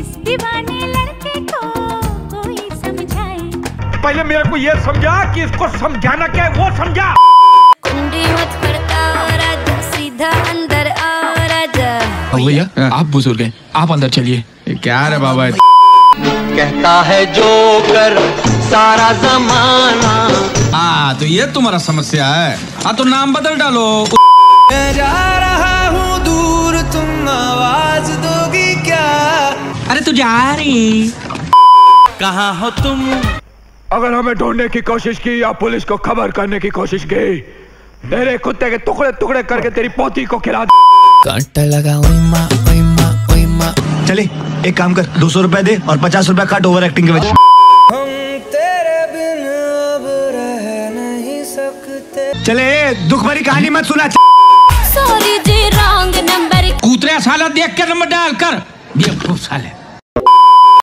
इस दीवाने लड़के को कोई समझाए। पहले मेरे को ये समझा कि इसको समझाना क्या है वो समझा। कुंडी मत राजा सीधा अंदर आओ राजा। भैया आप बुज़ुर्ग हैं आप अंदर चलिए। क्या रे बाबा? कहता है जो कर सारा जमाना। हाँ तो ये तुम्हारा समस्या है। हाँ तो नाम बदल डालो। तू जा रही कहाँ हो तुम? अगर हमें ढूँढने की कोशिश की या पुलिस को खबर करने की कोशिश की तेरे कुत्ते के टुकड़े टुकड़े करके तेरी पोती को खिला कांटा लगा ओई माँ ओई माँ ओई माँ। चले एक काम कर दो सौ रुपए दे और पचास रुपए काट ओवर एक्टिंग के वजह हम तेरे बिन अब रह नहीं सकते। चले दुख भरी कहानी मत सुना। सॉरी जी रॉन्ग नंबर कूतरे साला देख के नंबर डाल कर बेवकूफ़ साले